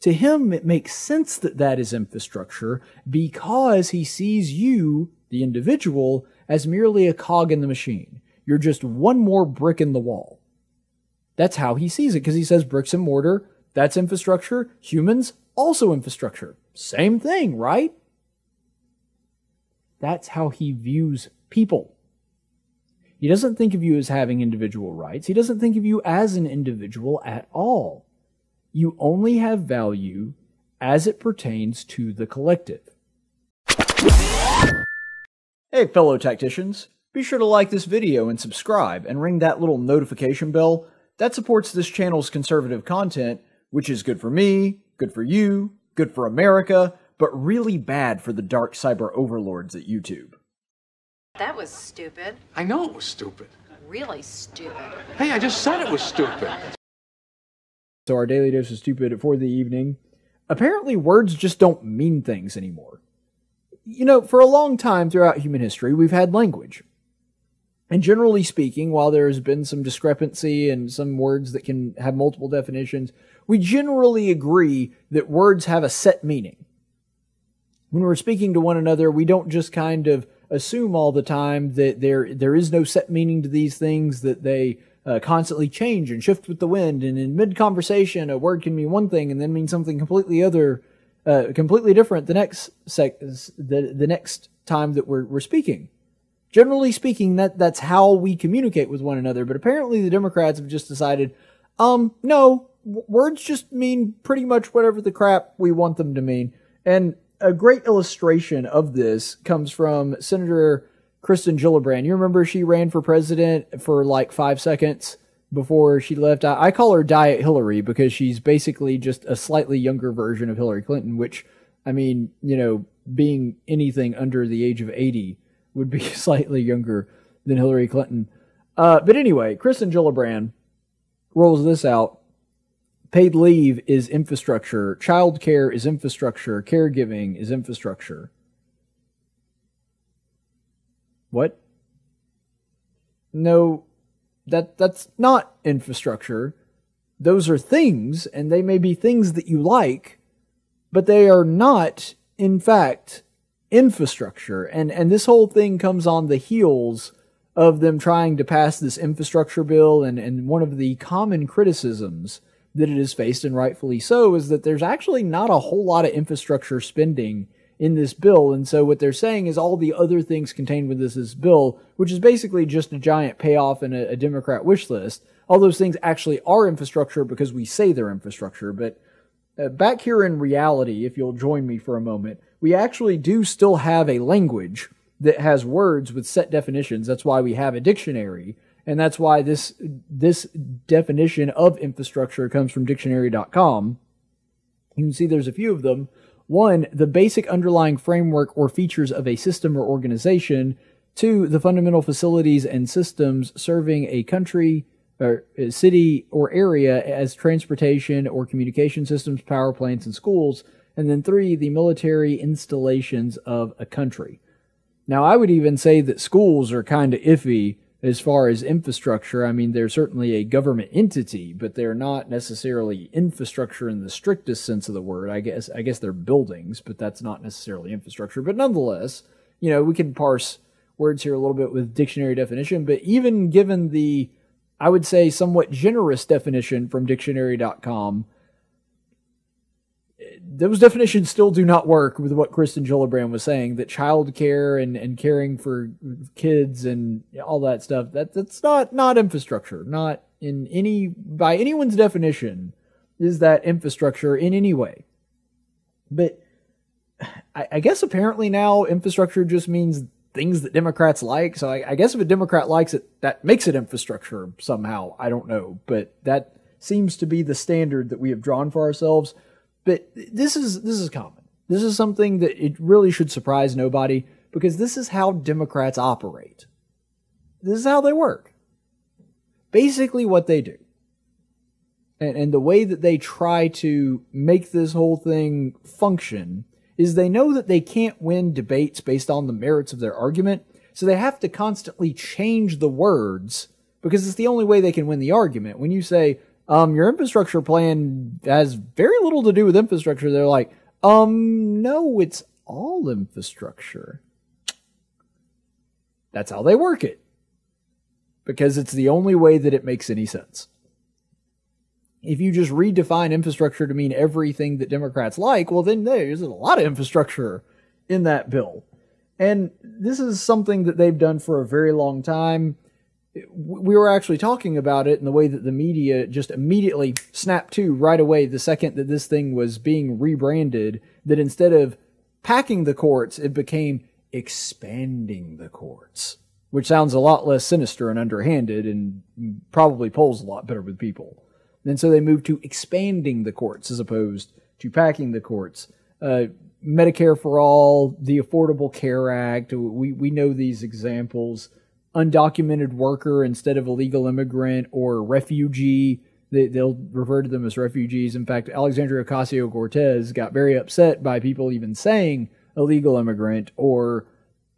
To him, it makes sense that that is infrastructure because he sees you, the individual, as merely a cog in the machine. You're just one more brick in the wall. That's how he sees it because he says bricks and mortar, that's infrastructure. Humans, also infrastructure. Same thing, right? That's how he views people. He doesn't think of you as having individual rights. He doesn't think of you as an individual at all. You only have value as it pertains to the collective. Hey, fellow tacticians. Be sure to like this video and subscribe and ring that little notification bell. That supports this channel's conservative content, which is good for me, good for you, good for America, but really bad for the dark cyber overlords at YouTube. That was stupid. I know it was stupid. Really stupid. Hey, I just said it was stupid. So, our daily dose of stupid for the evening. Apparently, words just don't mean things anymore. You know, for a long time throughout human history, we've had language. And generally speaking, while there's been some discrepancy and some words that can have multiple definitions, we generally agree that words have a set meaning. When we're speaking to one another, we don't just kind of assume all the time that there there is no set meaning to these things that they uh, constantly change and shift with the wind. And in mid conversation a word can mean one thing and then mean something completely other uh, completely different the next sec the the next time that we're we're speaking. Generally speaking that that's how we communicate with one another. But apparently the democrats have just decided um no words just mean pretty much whatever the crap we want them to mean. And a great illustration of this comes from Senator Kristen Gillibrand. You remember she ran for president for like five seconds before she left. I, I, call her Diet Hillary because she's basically just a slightly younger version of Hillary Clinton, which, I mean, you know, being anything under the age of 80 would be slightly younger than Hillary Clinton. Uh, but anyway, Kristen Gillibrand rolls this out Paid leave is infrastructure. Child care is infrastructure. Caregiving is infrastructure. What? No, that that's not infrastructure. Those are things, and they may be things that you like, but they are not, in fact, infrastructure. And and this whole thing comes on the heels of them trying to pass this infrastructure bill, and, and one of the common criticisms that it has faced, and rightfully so, is that there's actually not a whole lot of infrastructure spending in this bill. And so what they're saying is all the other things contained within this bill, which is basically just a giant payoff and a, a Democrat wish list, all those things actually are infrastructure because we say they're infrastructure. But uh, back here in reality, if you'll join me for a moment, we actually do still have a language that has words with set definitions. That's why we have a dictionary and that's why this this definition of infrastructure comes from dictionary.com. You can see there's a few of them. One, the basic underlying framework or features of a system or organization. Two, the fundamental facilities and systems serving a country or city or area as transportation or communication systems, power plants, and schools. And then three, the military installations of a country. Now, I would even say that schools are kind of iffy as far as infrastructure, I mean, they're certainly a government entity, but they're not necessarily infrastructure in the strictest sense of the word. I guess I guess they're buildings, but that's not necessarily infrastructure. But nonetheless, you know, we can parse words here a little bit with dictionary definition. But even given the, I would say, somewhat generous definition from dictionary.com, those definitions still do not work with what Kristen Gillibrand was saying that child care and, and caring for kids and all that stuff that that's not not infrastructure not in any by anyone's definition is that infrastructure in any way. But I, I guess apparently now infrastructure just means things that Democrats like so I, I guess if a Democrat likes it that makes it infrastructure somehow I don't know but that seems to be the standard that we have drawn for ourselves but this is this is common. This is something that it really should surprise nobody because this is how Democrats operate. This is how they work. Basically, what they do. And, and the way that they try to make this whole thing function is they know that they can't win debates based on the merits of their argument, so they have to constantly change the words because it's the only way they can win the argument. When you say, um, your infrastructure plan has very little to do with infrastructure. They're like, um, no, it's all infrastructure. That's how they work it. Because it's the only way that it makes any sense. If you just redefine infrastructure to mean everything that Democrats like, well, then there's a lot of infrastructure in that bill. And this is something that they've done for a very long time. We were actually talking about it in the way that the media just immediately snapped to right away the second that this thing was being rebranded, that instead of packing the courts, it became expanding the courts, which sounds a lot less sinister and underhanded and probably polls a lot better with people. And so they moved to expanding the courts as opposed to packing the courts. Uh, Medicare for all, the Affordable Care Act, we, we know these examples. Undocumented worker instead of illegal immigrant or refugee, they, they'll refer to them as refugees. In fact, Alexandria Ocasio Cortez got very upset by people even saying illegal immigrant or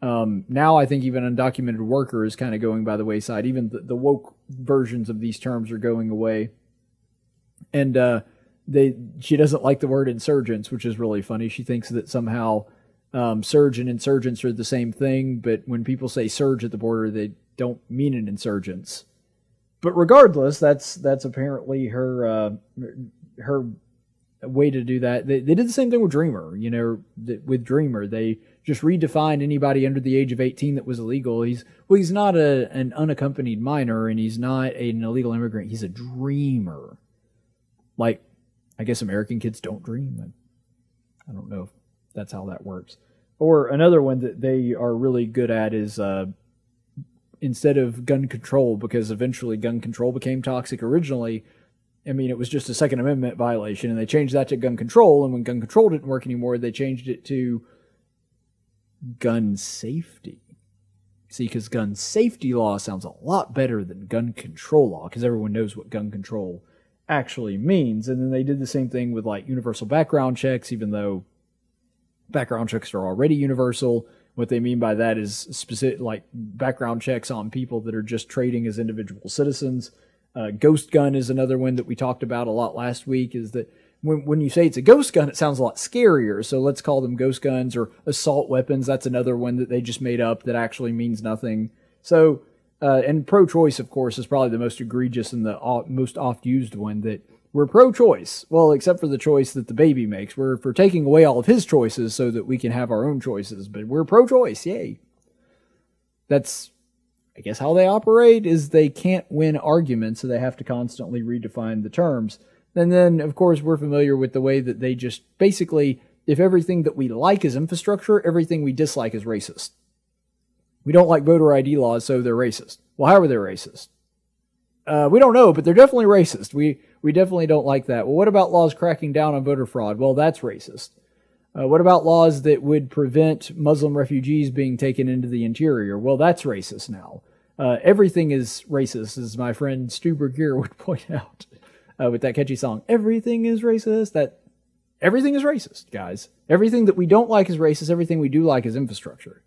um, now I think even undocumented worker is kind of going by the wayside. Even the, the woke versions of these terms are going away. And uh, they she doesn't like the word insurgents, which is really funny. She thinks that somehow um, surge and insurgents are the same thing, but when people say surge at the border, they don't mean an insurgents. But regardless, that's that's apparently her uh, her way to do that. They, they did the same thing with Dreamer. You know, with Dreamer, they just redefined anybody under the age of 18 that was illegal. He's well, he's not a an unaccompanied minor, and he's not an illegal immigrant. He's a dreamer. Like, I guess American kids don't dream. I don't know that's how that works. Or another one that they are really good at is uh, instead of gun control, because eventually gun control became toxic originally I mean, it was just a Second Amendment violation, and they changed that to gun control. And when gun control didn't work anymore, they changed it to gun safety. See, because gun safety law sounds a lot better than gun control law, because everyone knows what gun control actually means. And then they did the same thing with like universal background checks, even though background checks are already universal. What they mean by that is specific, like background checks on people that are just trading as individual citizens uh, ghost gun is another one that we talked about a lot last week. Is that when when you say it's a ghost gun, it sounds a lot scarier. So let's call them ghost guns or assault weapons. That's another one that they just made up that actually means nothing. So uh, and pro-choice, of course, is probably the most egregious and the most oft-used one. That we're pro-choice, well, except for the choice that the baby makes. We're for taking away all of his choices so that we can have our own choices. But we're pro-choice, yay! That's I guess how they operate is they can't win arguments, so they have to constantly redefine the terms. And then, of course, we're familiar with the way that they just basically, if everything that we like is infrastructure, everything we dislike is racist. We don't like voter ID laws, so they're racist. Well, how are they racist? Uh, we don't know, but they're definitely racist. We we definitely don't like that. Well, what about laws cracking down on voter fraud? Well, that's racist. Uh, what about laws that would prevent Muslim refugees being taken into the interior? Well, that's racist now. Uh, everything is racist, as my friend Stu Burguiere would point out uh, with that catchy song. Everything is racist. That everything is racist, guys. Everything that we don't like is racist. Everything we do like is infrastructure.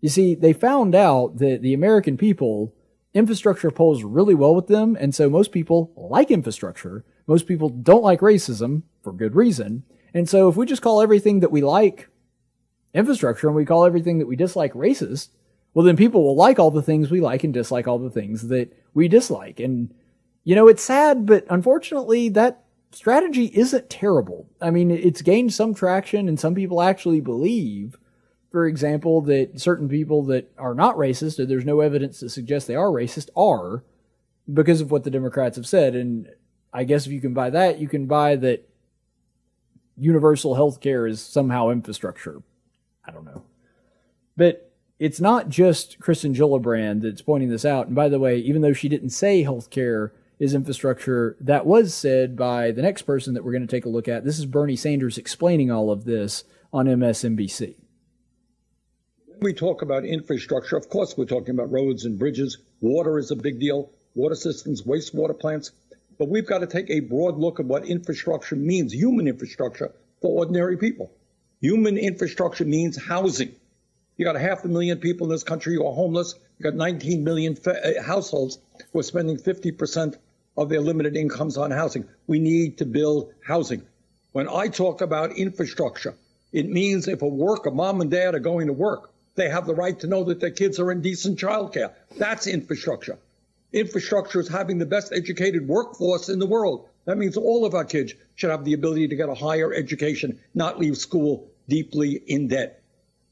You see, they found out that the American people, infrastructure pulls really well with them, and so most people like infrastructure. Most people don't like racism for good reason. And so if we just call everything that we like infrastructure and we call everything that we dislike racist, well, then people will like all the things we like and dislike all the things that we dislike. And, you know, it's sad, but unfortunately, that strategy isn't terrible. I mean, it's gained some traction, and some people actually believe, for example, that certain people that are not racist, or there's no evidence to suggest they are racist, are because of what the Democrats have said. And I guess if you can buy that, you can buy that universal health care is somehow infrastructure. I don't know. But it's not just Kirsten Gillibrand that's pointing this out. And by the way, even though she didn't say health care is infrastructure, that was said by the next person that we're going to take a look at. This is Bernie Sanders explaining all of this on MSNBC. We talk about infrastructure, of course, we're talking about roads and bridges. Water is a big deal, water systems, wastewater plants. But we've got to take a broad look at what infrastructure means, human infrastructure for ordinary people. Human infrastructure means housing. You got a half a million people in this country who are homeless. You got 19 million uh, households who are spending 50% of their limited incomes on housing. We need to build housing. When I talk about infrastructure, it means if a worker, mom and dad are going to work, they have the right to know that their kids are in decent childcare. That's infrastructure. Infrastructure is having the best educated workforce in the world. That means all of our kids should have the ability to get a higher education, not leave school deeply in debt.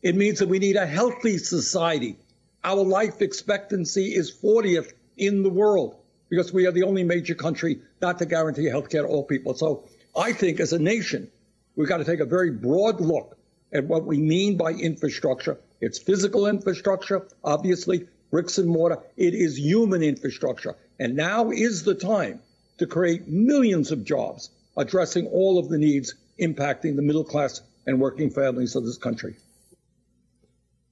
It means that we need a healthy society. Our life expectancy is 40th in the world because we are the only major country not to guarantee health care to all people. So I think as a nation, we've got to take a very broad look at what we mean by infrastructure. It's physical infrastructure, obviously, bricks and mortar. It is human infrastructure. And now is the time to create millions of jobs addressing all of the needs impacting the middle class and working families of this country.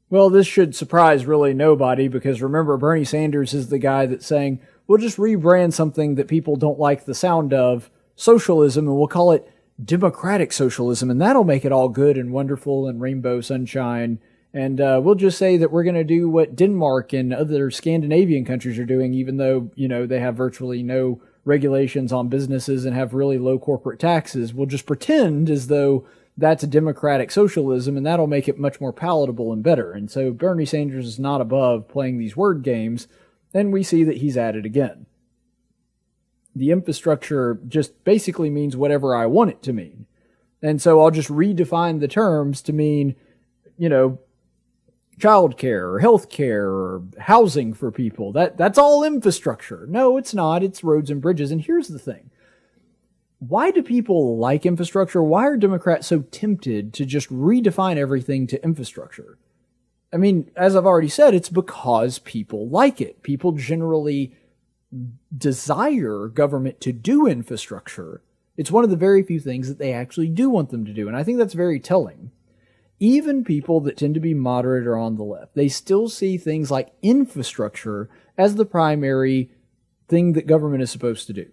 Well, this should surprise really nobody because remember, Bernie Sanders is the guy that's saying, we'll just rebrand something that people don't like the sound of socialism and we'll call it democratic socialism and that'll make it all good and wonderful and rainbow sunshine. And uh, we'll just say that we're going to do what Denmark and other Scandinavian countries are doing, even though, you know, they have virtually no regulations on businesses and have really low corporate taxes. We'll just pretend as though that's a democratic socialism and that'll make it much more palatable and better. And so Bernie Sanders is not above playing these word games, and we see that he's at it again. The infrastructure just basically means whatever I want it to mean. And so I'll just redefine the terms to mean, you know, childcare or health care or housing for people. That that's all infrastructure. No, it's not. It's roads and bridges. And here's the thing. Why do people like infrastructure? Why are Democrats so tempted to just redefine everything to infrastructure? I mean, as I've already said, it's because people like it. People generally desire government to do infrastructure. It's one of the very few things that they actually do want them to do. And I think that's very telling even people that tend to be moderate or on the left, they still see things like infrastructure as the primary thing that government is supposed to do.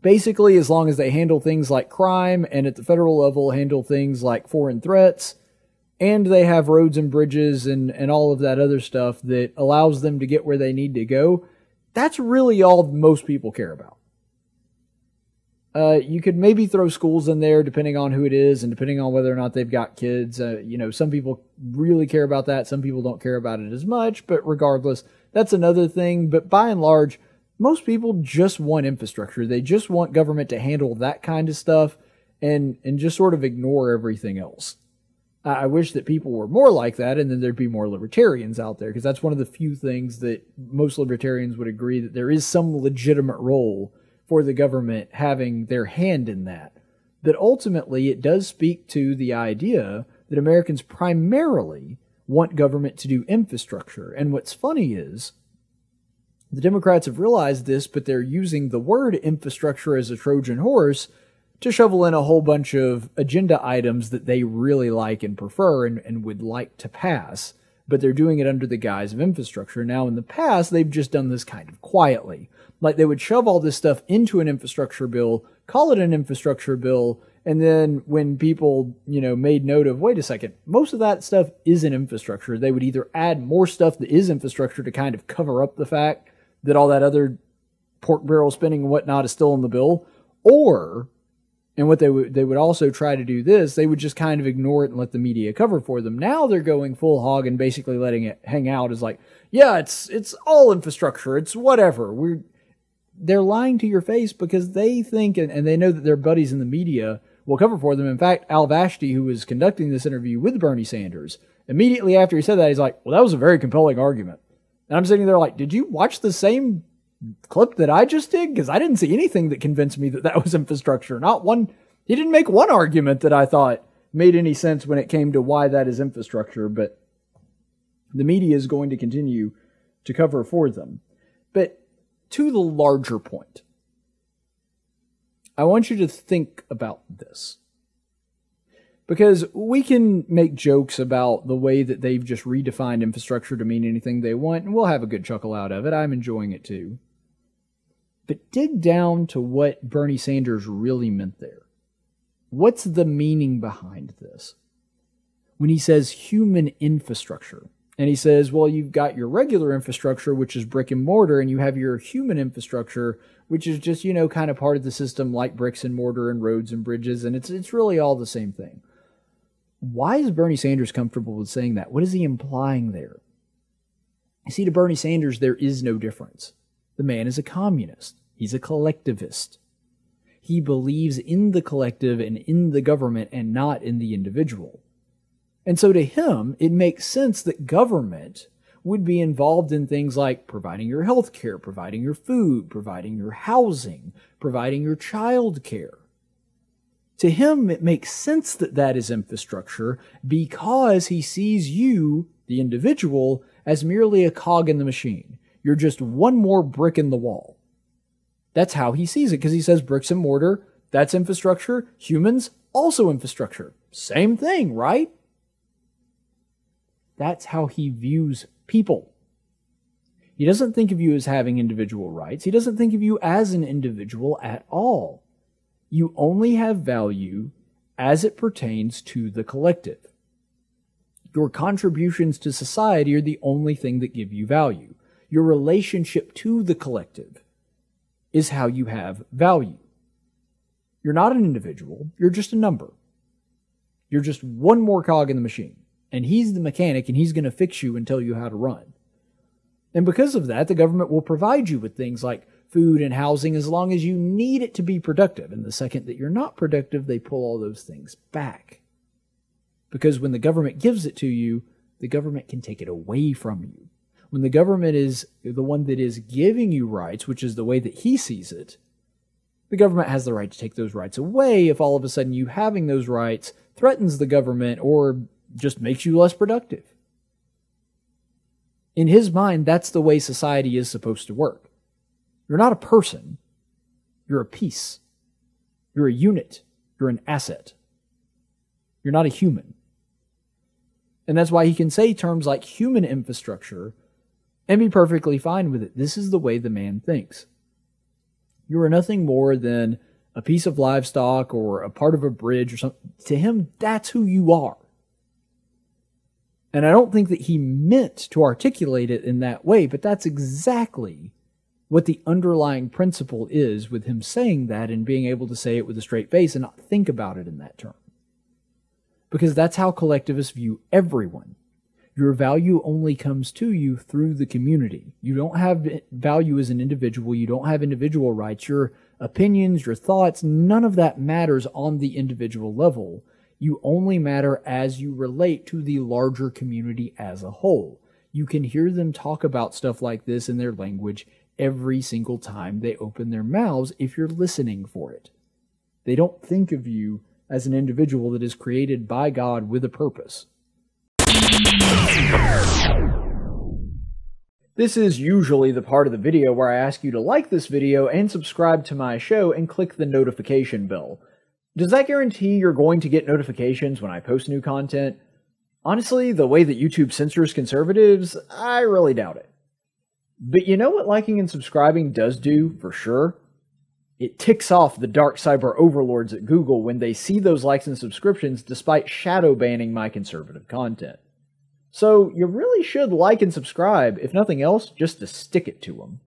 Basically, as long as they handle things like crime and at the federal level handle things like foreign threats, and they have roads and bridges and, and all of that other stuff that allows them to get where they need to go, that's really all most people care about. Uh, you could maybe throw schools in there depending on who it is and depending on whether or not they've got kids. Uh, you know, some people really care about that. Some people don't care about it as much, but regardless, that's another thing. But by and large, most people just want infrastructure. They just want government to handle that kind of stuff and, and just sort of ignore everything else. I wish that people were more like that and then there'd be more libertarians out there because that's one of the few things that most libertarians would agree that there is some legitimate role for the government having their hand in that. That ultimately it does speak to the idea that Americans primarily want government to do infrastructure. And what's funny is the Democrats have realized this, but they're using the word infrastructure as a Trojan horse to shovel in a whole bunch of agenda items that they really like and prefer and, and would like to pass. But they're doing it under the guise of infrastructure. Now, in the past, they've just done this kind of quietly. Like they would shove all this stuff into an infrastructure bill, call it an infrastructure bill, and then when people, you know, made note of, wait a second, most of that stuff isn't infrastructure, they would either add more stuff that is infrastructure to kind of cover up the fact that all that other pork barrel spinning and whatnot is still in the bill, or and what they would they would also try to do this, they would just kind of ignore it and let the media cover for them. Now they're going full hog and basically letting it hang out as like, yeah, it's it's all infrastructure, it's whatever. We're they're lying to your face because they think and, and they know that their buddies in the media will cover for them. In fact, Ali Velshi, who was conducting this interview with Bernie Sanders, immediately after he said that, he's like, Well, that was a very compelling argument. And I'm sitting there like, Did you watch the same clip that I just did? Because I didn't see anything that convinced me that that was infrastructure. Not one, he didn't make one argument that I thought made any sense when it came to why that is infrastructure, but the media is going to continue to cover for them. But to the larger point, I want you to think about this. Because we can make jokes about the way that they've just redefined infrastructure to mean anything they want, and we'll have a good chuckle out of it. I'm enjoying it too. But dig down to what Bernie Sanders really meant there. What's the meaning behind this? When he says human infrastructure, And he says, well, you've got your regular infrastructure, which is brick and mortar, and you have your human infrastructure, which is just, you know, kind of part of the system like bricks and mortar and roads and bridges, and it's it's really all the same thing. Why is Bernie Sanders comfortable with saying that? What is he implying there? You see, to Bernie Sanders, there is no difference. The man is a communist. He's a collectivist. He believes in the collective and in the government and not in the individual. And so to him, it makes sense that government would be involved in things like providing your health care, providing your food, providing your housing, providing your child care. To him, it makes sense that that is infrastructure because he sees you, the individual, as merely a cog in the machine. You're just one more brick in the wall. That's how he sees it because he says bricks and mortar, that's infrastructure. Humans, also infrastructure. Same thing, right? That's how he views people. He doesn't think of you as having individual rights. He doesn't think of you as an individual at all. You only have value as it pertains to the collective. Your contributions to society are the only thing that give you value. Your relationship to the collective is how you have value. You're not an individual, you're just a number. You're just one more cog in the machine and he's the mechanic and he's going to fix you and tell you how to run. And because of that, the government will provide you with things like food and housing as long as you need it to be productive. And the second that you're not productive, they pull all those things back. Because when the government gives it to you, the government can take it away from you. When the government is the one that is giving you rights, which is the way that he sees it, the government has the right to take those rights away if all of a sudden you having those rights threatens the government or just makes you less productive. In his mind, that's the way society is supposed to work. You're not a person. You're a piece. You're a unit. You're an asset. You're not a human. And that's why he can say terms like human infrastructure and be perfectly fine with it. This is the way the man thinks. You are nothing more than a piece of livestock or a part of a bridge or something. To him, that's who you are. And I don't think that he meant to articulate it in that way, but that's exactly what the underlying principle is with him saying that and being able to say it with a straight face and not think about it in that term. Because that's how collectivists view everyone. Your value only comes to you through the community. You don't have value as an individual. You don't have individual rights. Your opinions, your thoughts, none of that matters on the individual level you only matter as you relate to the larger community as a whole. You can hear them talk about stuff like this in their language every single time they open their mouths if you're listening for it. They don't think of you as an individual that is created by God with a purpose. This is usually the part of the video where I ask you to like this video and subscribe to my show and click the notification bell. Does that guarantee you're going to get notifications when I post new content? Honestly, the way that YouTube censors conservatives, I really doubt it. But you know what liking and subscribing does do, for sure? It ticks off the dark cyber overlords at Google when they see those likes and subscriptions despite shadow banning my conservative content. So you really should like and subscribe, if nothing else, just to stick it to them.